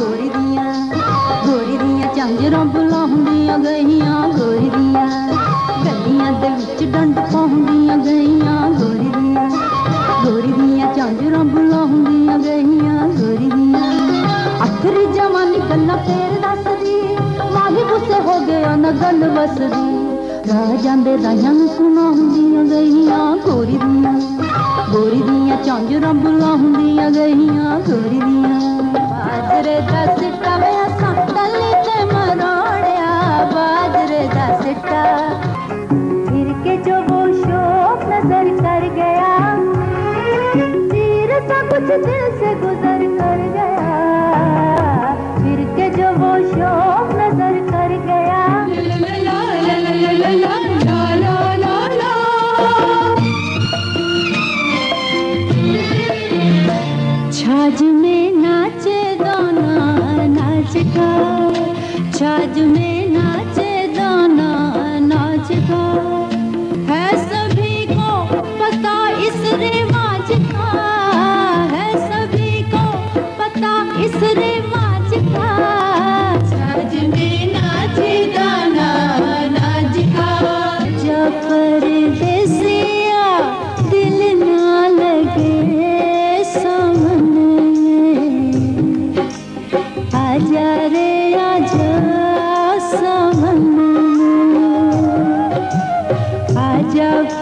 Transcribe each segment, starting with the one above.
ਗੋਰੀ ਦੀਆਂ ਗੋਰੀ ਦੀਆਂ ਝਾਂਜਰਾਂ ਬੁਲਾਉਂਦੀਆਂ ਗਈਆਂ, ਗੋਰੀ ਦੀਆਂ ਗੱਲੀਆਂ ਦੇ ਵਿੱਚ ਡੰਡ ਪਾਉਂਦੀਆਂ ਗਈਆਂ, ਗੋਰੀ ਦੀਆਂ ਗੋਰੀ ਦੀਆਂ ਝਾਂਜਰਾਂ ਬੁਲਾਉਂਦੀਆਂ ਗਈਆਂ, ਗੋਰੀ ਦੀਆਂ ਅਖਰ ਜਵਾਨੀ ਗੱਲਾਂ ਫੇਰ ਦੱਸਦੀ ਮਾਹੀ ਗੁੱਸੇ ਹੋ ਗਿਆ ਨਾ ਗੱਲ ਵਸਦੀ ਰਾਹ ਜਾਂਦੇ ਰਾਹਾਂ ਨੂੰ ਸੁਣਾਉਂਦੀਆਂ ਗਈਆਂ, ਗੋਰੀ ਦੀਆਂ ਗੋਰੀ ਦੀਆਂ ਝਾਂਜਰਾਂ ਬੁਲਾਉਂਦੀਆਂ ਗਈਆਂ, ਗੋਰੀ ਦੀਆਂ बाजरे दस टवे असां तली ते मरोड़िया बाजरे दस फिर के जो वो शोक नज़र कर गया तीर सा कुछ दिल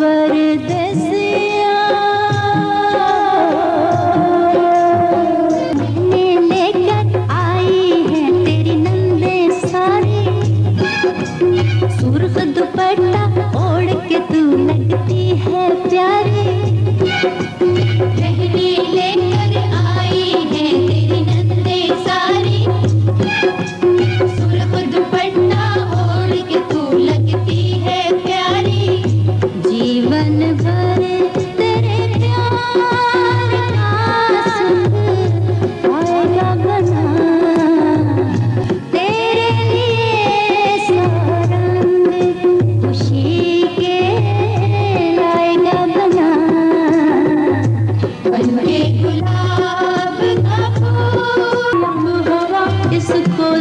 परदेश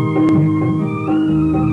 Música